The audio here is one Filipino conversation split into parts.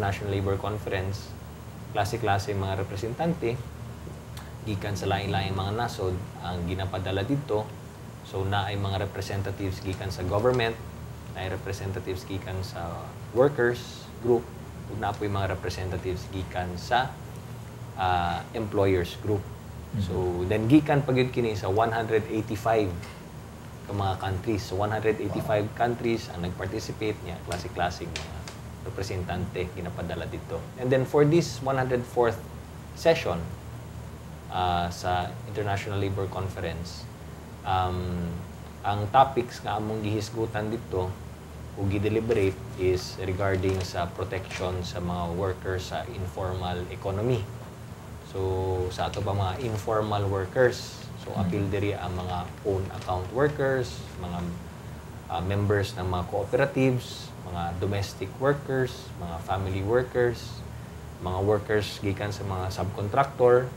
National Labor Conference, klase-klase mga representante, gikan sa lain-laing mga nasod ang ginapadala dito. So na ay mga representatives gikan sa government, na ay representatives gikan sa workers group, ug na po mga representatives gikan sa uh, employers group. So then gikan pagyud kini sa 185 ka mga countries. So 185 countries ang nag-participate niya, klase-klase mga representante ginapadala dito. And then for this 104th session uh, sa International Labor Conference, um, ang topics nga among gihisgutan dito o gideliberate is regarding sa protection sa mga workers sa informal economy. So sa ato pa mga informal workers, so appeal diri ang mga own account workers, mga uh, members ng mga cooperatives, mga domestic workers, mga family workers, mga workers gikan sa mga subcontractor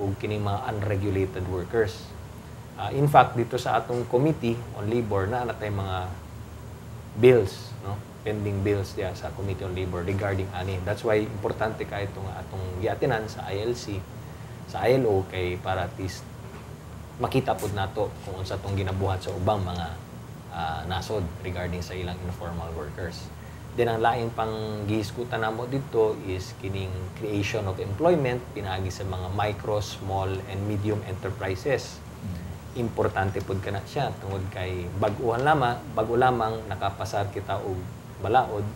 ug kini mga unregulated workers. Uh, in fact, dito sa atong committee on labor na natay mga bills, no? pending bills diya sa Committee on Labor regarding ani. That's why importante ka itong atong giatinan sa ILC, sa ILO kay para at least makita pud nato kung unsa tong ginabuhat sa ubang mga uh, nasod regarding sa ilang informal workers. Then ang lain pang gihiskutan namo dito is kining creation of employment pinaagi sa mga micro, small and medium enterprises. Importante pud kana siya. Tungod kay bag-uhan lamang bago lamang nakapasar kita og balaod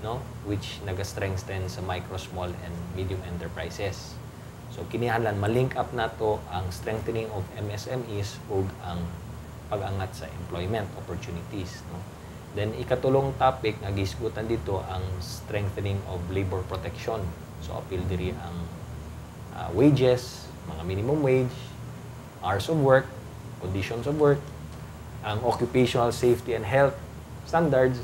no? Which naga-strengthen sa micro small and medium enterprises. So kinihanglan ma-link up nato ang strengthening of MSMEs ug ang pag-angat sa employment opportunities no then ikatulong topic nga gisgutan dito ang strengthening of labor protection so appeal diri ang uh, wages mga minimum wage hours of work conditions of work, ang occupational safety and health standards,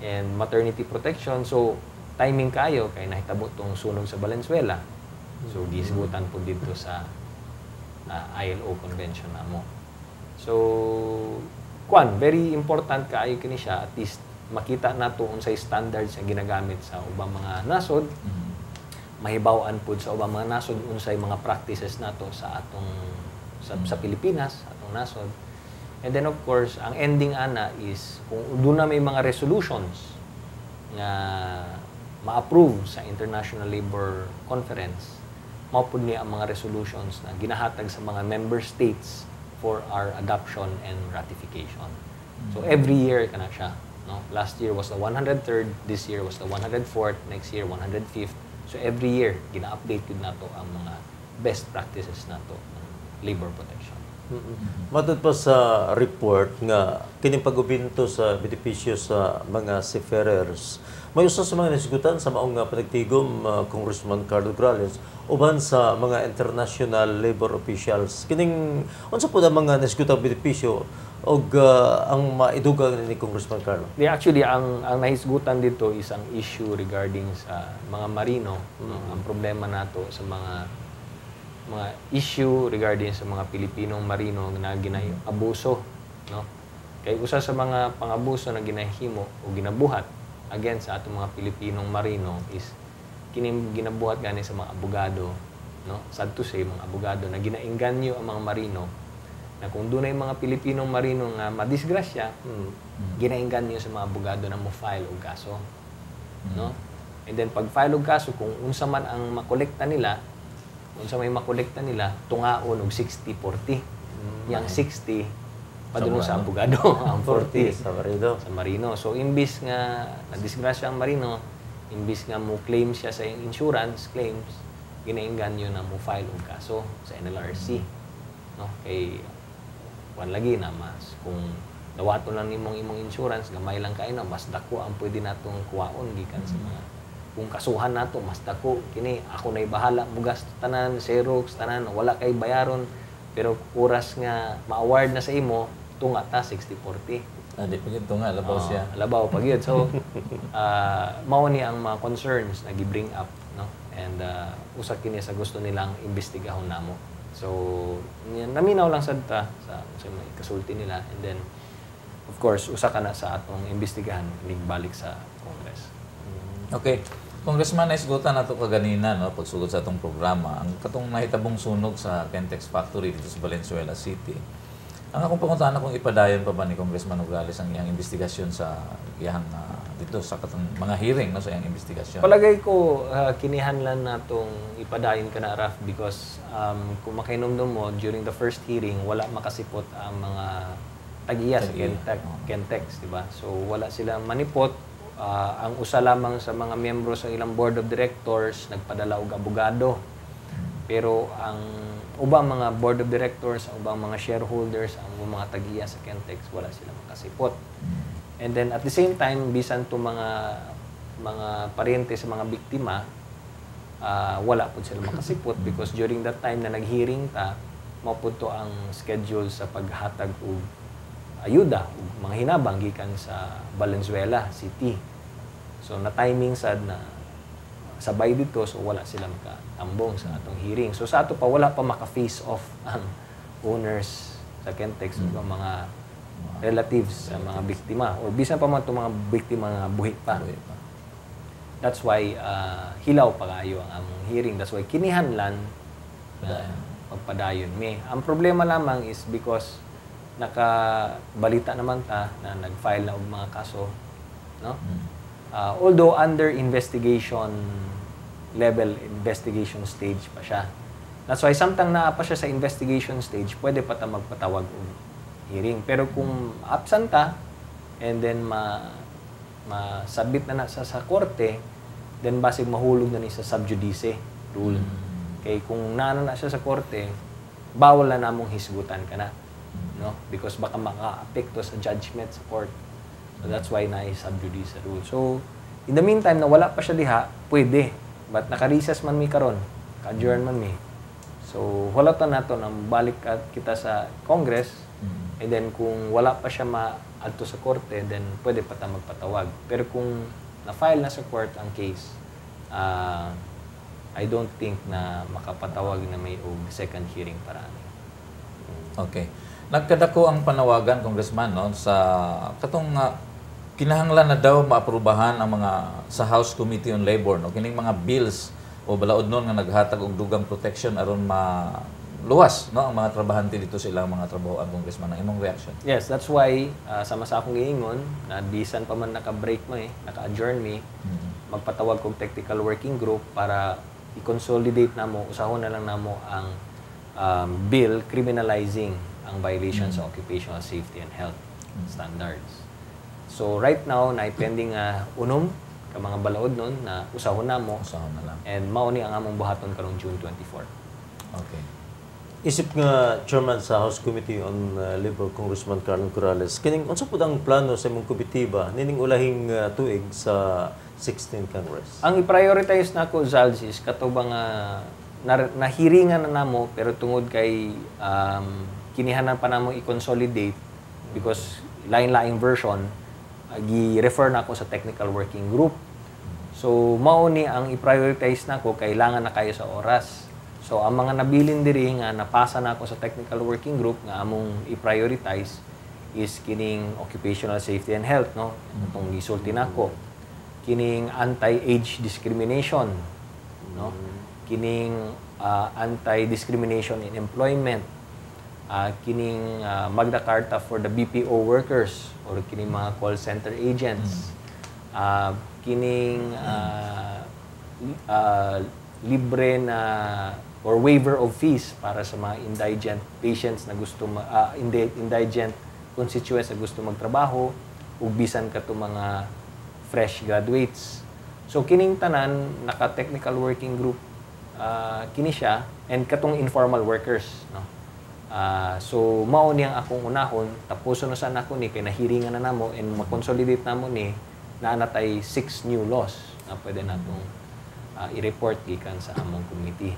and maternity protection. So, timing kayo kay nahitabo tong sunog sa Valenzuela. So, gisgutan po dito sa uh, ILO convention namo. So, kwan, very important kaayo kini siya at least makita nato unsay standards ang ginagamit sa ubang mga nasod. Mm-hmm. Mahibaw-an pud sa ubang mga nasod unsay mga practices nato sa atong sa, sa Pilipinas, atong nasod. And then of course, ang ending ana is kung doon na may mga resolutions nga ma-approve sa International Labor Conference, maupod niya ang mga resolutions na ginahatag sa mga member states for our adoption and ratification. So every year kana siya, no? Last year was the 103rd, this year was the 104th, next year 105th. So every year gina-update gid nato ang mga best practices nato labor protection. Mm-hmm. Matod pa sa report nga kining pagubinto sa benepisyo sa mga seafarers. May usa sa mga nasigutan sa maong nga panagtigom uh, Congressman Carlo Grales uban sa mga international labor officials. Kining unsa po ang mga nasigutan benepisyo og uh, ang maidugang ni Congressman Carlo? Yeah, actually ang ang nahisgutan dito is ang issue regarding sa mga marino, mm-hmm. no? ang problema nato sa mga mga issue regarding sa mga Pilipinong marino na ginaabuso no kay usa sa mga pangabuso na ginahimo o ginabuhat again sa atong mga Pilipinong marino is kining ginabuhat gani sa mga abogado no? Sad to say mga abogado na ginainganyo ang mga marino na kung dunay mga Pilipinong marino nga madisgrasya hmm, ginainganyo sa mga abogado na mo file og kaso no? And then pag file og kaso kung unsa man ang makolekta nila kung sa may makolekta nila, tungaon og 60-40. Mm. Yang 60, padulong sa abogado. ang 40 sa marino. Sa marino. So, imbis nga, na-disgrasya ang marino, imbis nga mo claim siya sa insurance claims, ginainggan yun na mo file og kaso sa NLRC. No? Kay, wan lagi na mas, kung dawato lang imong imong insurance, gamay lang kayo na, mas dako ang pwede natong kuwaon gikan sa mga kung kasuhan nato mas dako kini ako nay bahala bugas tanan xerox tanan wala kay bayaron pero oras nga ma-award na sa imo tunga ta 60-40 Ah, di pa tunga, labaw siya. labaw pag yun. So, uh, mao ni ang mga concerns na gi-bring up, no? And uh, usa kini sa gusto nilang imbestigahon namo. So, naminaw lang sad ta sa, sa kasulti nila and then of course usa ka na sa atong imbestigahan balik sa Congress. Okay. Congressman, naisgutan na ito kaganina, no, pagsugod sa itong programa, ang katong nahitabong sunog sa Kentex Factory dito sa Valenzuela City. Ang akong panguntahan na kung ipadayon pa ba ni Congressman Nogales ang iyang investigasyon sa iyang ah, dito sa katong mga hearing no, sa iyang investigasyon. Palagay ko, uh, kinihanlan na itong ipadayon ka na, Raf, because um, kung makinomdom mo, during the first hearing, wala makasipot ang mga tagiya sa Kentex. Kentex, di ba? So, wala silang manipot. Ah, ang usa lamang sa mga miyembro sa ilang board of directors, nagpadala og abogado. Pero ang ubang mga board of directors, ang ubang mga shareholders, ang mga tagiya sa Kentex, wala silang makasipot. And then at the same time, bisan to mga mga paryente sa mga biktima, ah, wala po sila makasipot because during that time na nag-hearing ta, mapud to ang schedule sa paghatag og ayuda mga hinabang gikan sa Valenzuela City. So na timing sad na sabay dito so wala sila makatambong sa atong hearing. So sa ato pa wala pa maka-face off ang owners sa Kentex ug ang mga relatives sa mga biktima or bisan pa man itong mga biktima nga buhi pa. Tuloy pa. That's why ah, hilaw pa kayo ang among hearing. That's why kinihanlan na pagpadayon mi. Ang problema lamang is because nakabalita naman ta na nag-file na og mga kaso, no? Ah, although under investigation level, investigation stage pa siya. That's why samtang naa pa siya sa investigation stage, pwede pa ta magpatawag og hearing. Pero kung absent ta and then ma ma-submit na na sa, sa korte, then basig mahulog na ni sa sub judice rule. Kay kung naano na siya sa korte, bawal na namong hisgutan ka na. No? Because baka maka-apekto sa judgment sa court. So that's why na sub judice rule. So, in the meantime, na wala pa siya diha, pwede. But naka-recess man mi karon, ka-adjourn man mi. So, wala ta nato nang balik kita sa Congress, Mm. and then kung wala pa siya maadto sa korte, then pwede pa ta magpatawag. Pero kung na-file na sa court ang case, ah, I don't think na makapatawag na may og second hearing para ani. Okay. Nagkadako ang panawagan, Congressman, no, sa katong nga kinahanglan na daw maaprubahan ang mga sa House Committee on Labor, no, kining mga bills o balaod nun nga naghatag og dugang protection aron ma luwas no ang mga trabahante dito sa ilang mga trabahoan congressman. Ang imong reaction? Yes, that's why ah, sama sa akong giingon na bisan pa man naka-break mo eh, naka-adjourn mi, magpatawag kog technical working group para i-consolidate namo, usahon na lang namo ang um, bill criminalizing ang violation sa occupational safety and health standards. So right now na pending nga unom ka mga balaod nun na usahon namo usahon na lang and mao ni ang among buhaton karong June 24. okay Isip nga chairman sa House Committee on uh, Labor Congressman Carlos Corrales, kining unsa pud ang plano sa imong komitiba nining ulahing uh, tuig sa 16th Congress? Ang i-prioritize nako Zalz is kato ba nga na, nahiringan na namo pero tungod kay um, kinihanan pa namo i-consolidate because lain-laing version uh, gi-refer na ako sa technical working group. So mao ni ang i-prioritize nako kailangan na kayo sa oras. So ang mga nabilin diri nga napasa na ako sa technical working group nga among i-prioritize is kining occupational safety and health no itong gisulti nako kining anti-age discrimination no kining ah, anti-discrimination in employment ah, kining ah, Magna Carta for the BPO workers or kining mga call center agents ah, kining ah, li- ah, libre na or waiver of fees para sa mga indigent patients na gusto ma, indi- indigent constituents na gusto magtrabaho ug bisan ka mga fresh graduates. So kining tanan naka technical working group ah, kini siya and katong informal workers no. Ah, so mao ni ang akong unahon tapos na sa nako ni kay nahiringan na namo and makonsolidate namo ni na natay six new laws na pwede natong ah, i-report gikan sa among committee.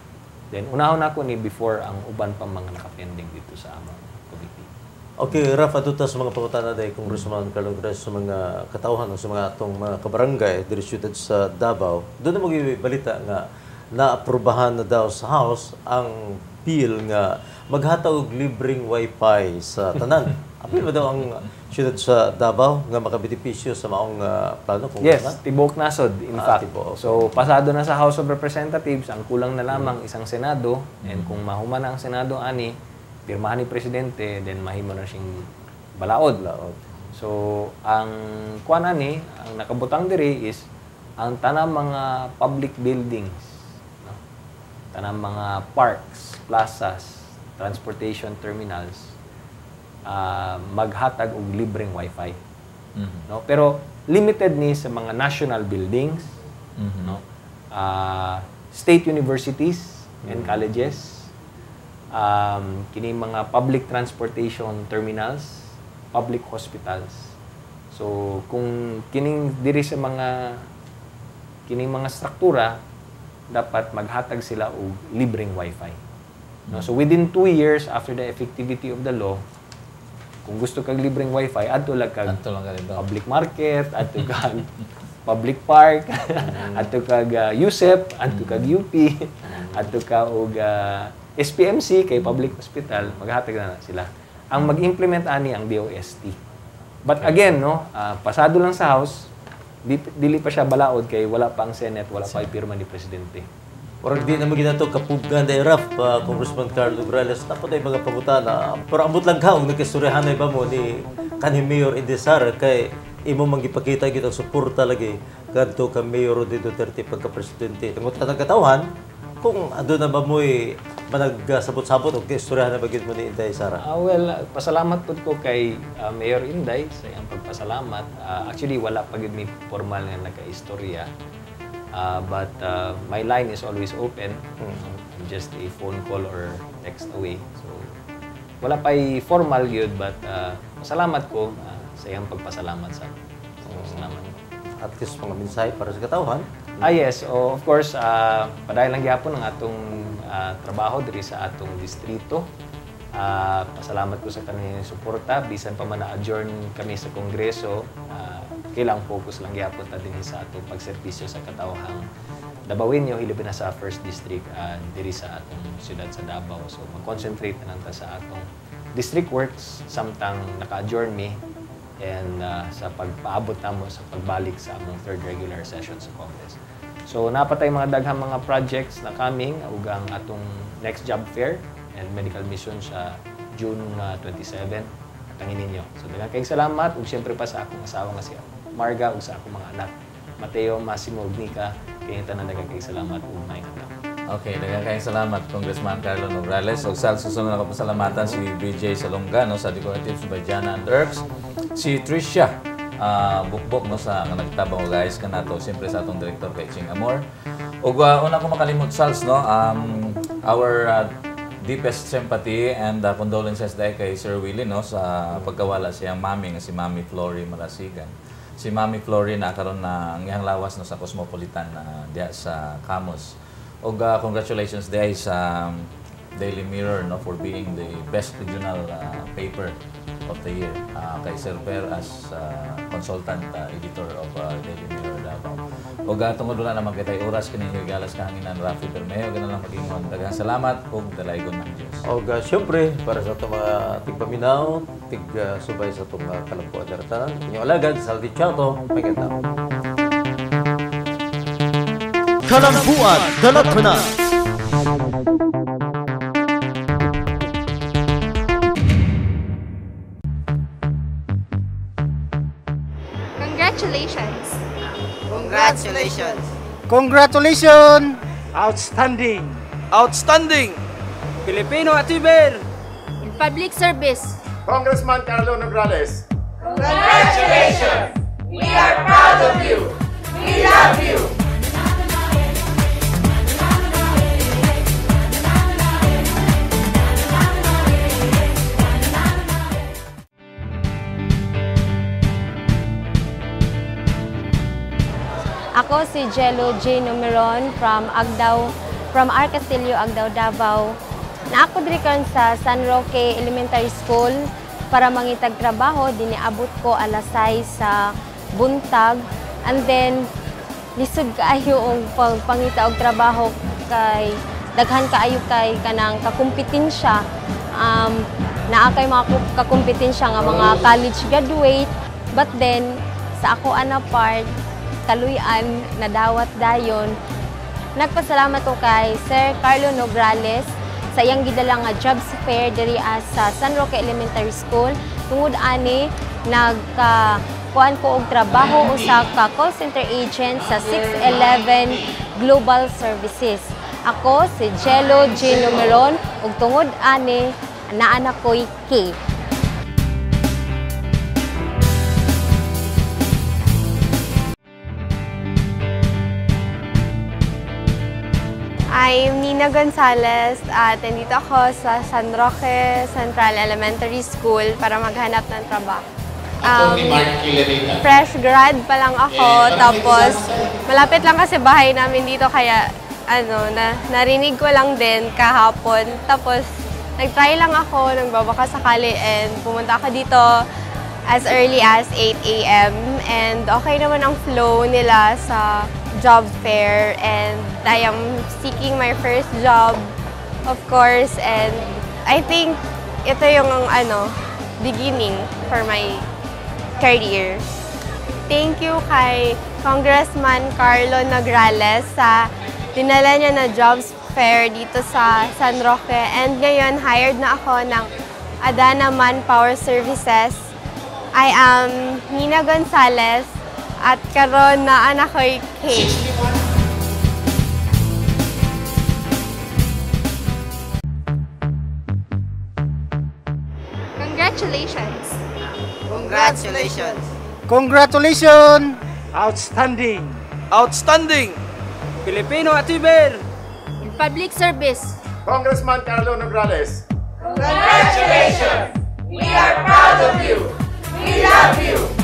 Then unahon ako ni before ang uban pa mga nakapending dito sa among committee. Okay, Rafa, tuta sa mga pangutana day Congressman Carlos Corrales sa mga katauhan sa mga atong mga kabarangay diri sa Davao. Doon na mo balita nga naaprubahan na daw sa House ang bill nga maghatag og libreng wifi sa tanan. Apil ba daw ang siyudad sa Davao nga makabenepisyo sa maong ah, plano kung Yes, ano? tibok nasod, in Ah, fact. tibok. So, pasado na sa House of Representatives, ang kulang na lamang isang Senado, and kung mahuman na ang Senado, ani, pirmahan ni Presidente, then mahimo na siyang balaod. Balaod. So, ang kuan ani, ang nakabutang diri is, ang tanang mga public buildings? Tanang mga parks, plazas, transportation terminals, ah, maghatag og libreng wifi. Mhm. no? Pero limited ni sa mga national buildings Mhm. no? Ah, state universities and colleges um kini mga public transportation terminals public hospitals. So kung kining diri sa mga kining mga struktura dapat maghatag sila og libreng wifi. No so within two years after the effectivity of the law kung gusto kag libreng wifi adto lang kag Adto lang public market, adto kag public park, adto kag uh, USEP, adto kag UP, adto ka og uh, SPMC kay public hospital, maghatag na, na sila. Ang mag-implement ani ang DOST. But again, no, ah, pasado lang sa House, di, dili pa siya balaod kay wala pa ang Senate, wala pa pirma ni presidente. Orang di naman ginato kapuggan na irap, uh, Congressman Carlo Grales, dapat ay mga pangutana. Pero ambot lang ka, kung nagkistoryahan na iba mo ni kanhi Mayor Indesar, kay imo mang gipakita kita suporta lagi kadto ka Mayor Rodi Duterte pagka-presidente. Tungot na nagkatawhan, kung ando na ba mo managsabot-sabot o kistoryahan na bagid mo ni Inday Sara? Ah, well, pasalamat po ko kay ah, Mayor Inday sa iyang pagpasalamat. Ah, actually, wala pa gid mi formal nga nagka-istorya. Ah, but ah, my line is always open. I'm just a phone call or text away. So, wala pa formal yun, but ah, pasalamat ko ah, sa iyang pagpasalamat sa so, salamat. At least mga mensahe para sa katawhan. Ah yes, oh, of course, uh, padayon lang gyapon ang atong ah, trabaho diri sa atong distrito. Ah, pasalamat ko sa kanilang suporta bisan pa man na-adjourn kami sa kongreso. ah, kailang focus lang gyapon ta dinhi sa atong pagserbisyo sa katawhang Dabawinyo hilabin na sa first district ah, diri sa atong siyudad sa Davao. So mag-concentrate na lang ta sa atong district works samtang naka-adjourn mi and uh, sa pagpaabot namo sa pagbalik sa among third regular session sa Congress. So napatay mga daghang mga projects na coming ug ang atong next job fair and medical mission sa June uh, 27 katangin ninyo. So daghang kayong salamat ug syempre pa sa akong asawa nga si Marga ug sa akong mga anak Mateo, Massimo ug Nika kay tanan daghang kayong salamat ug may adlaw. Okay, daghang kayong salamat Congressman Carlo Nograles. O sa susunod na pasalamatan si BJ Salongga no, sa Decorative Subayjana and Herbs. Si Tricia ah, bukbok no sa nga nagtabang guys kanato siyempre sa atong director kay Ching Amor. Ug ah, una ko makalimot Sals no, um, our ah, deepest sympathy and uh, condolences dahil kay Sir Willie no sa pagkawala siyang mami nga si Mami Flory Marasigan. Si Mami Flory na karon na ang iyang lawas no sa Cosmopolitan na diya sa Camus. Og uh, congratulations dahil sa um, Daily Mirror no for being the best regional uh, paper of the year. Uh, kay Sir Per as uh, consultant uh, editor of uh, Daily Mirror Davao. Og uh, tungod na naman kitay oras kini higalas kahanginan Rafi Bermeo ganun lang pagingon. Daghang salamat ug dalaygon ng Dios. O uh, syempre, para sa itong mga tigpaminaw, tig-subay sa itong uh, kalampuan na ratanan, inyong alagad, Saldi Chato, may ganda. Kalampuan Dalatana Congratulations! Congratulations! Outstanding! Outstanding! Filipino achiever! In public service, Congressman Carlo Nograles. Ako si Jello J. Numeron from Agdao, from R. Castillo, Agdao, Davao. Na ako diri karon sa San Roque Elementary School para mangitag trabaho diniabot ko alas 6 sa buntag and then lisod kaayo og pangita og trabaho kay daghan kaayo kay kanang kakumpetensya um, naa kay mga ku- kakumpetensya nga mga college graduate. But then, sa ako ana part, kaluyan, nadawat dayon, Nagpasalamat ko kay Sir Carlo Nograles sa iyang gidala nga jobs fair diri ah, sa San Roque Elementary School. Tungod ani nagka kuan ko og trabaho usa ka call center agent sa 611 Global Services. Ako si Jello J. Numeron ug tungod ani naa na ko'y K. I'm Nina Gonzalez at nandito ako sa San Roque Central Elementary School para maghanap ng trabaho. Um, fresh grad pa lang ako, tapos malapit lang kasi bahay namin dito kaya ano, na, narinig ko lang din kahapon. Tapos nag-try lang ako, nagbabaka sakali and pumunta ako dito as early as 8 a.m. And okay naman ang flow nila sa job fair and I am seeking my first job, of course, and I think ito yung ano, beginning for my career. Thank you kay Congressman Carlo Nograles sa dinala niya na jobs fair dito sa San Roque. And ngayon, hired na ako ng Adana Manpower Services. I am Nina Gonzalez at karon na anak ko'y Kate. Congratulations! Congratulations. Congratulations! Outstanding. Outstanding. Filipino Achiever. In public service. Congressman Carlo Nograles. Congratulations. We are proud of you. We love you.